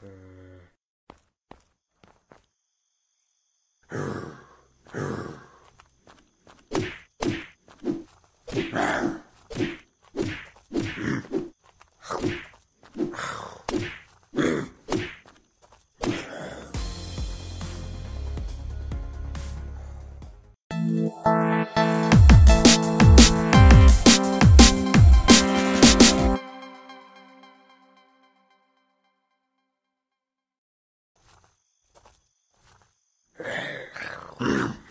Hmm. Mm-hmm.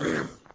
Damn.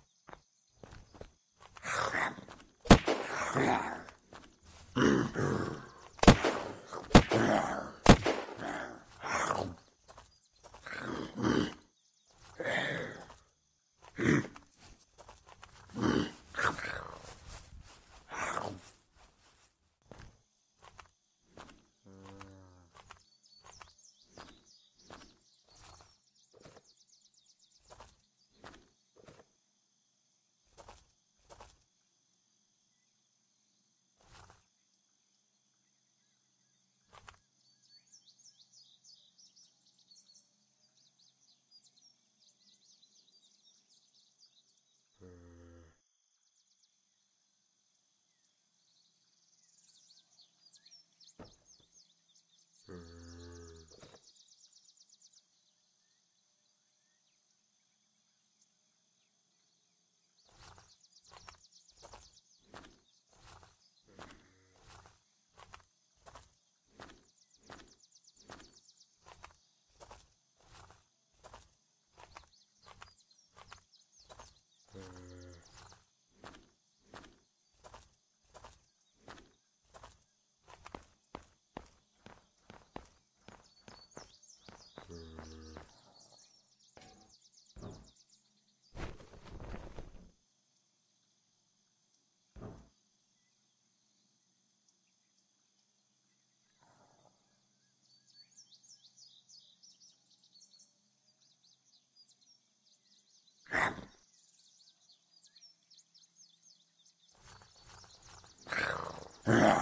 Rawr.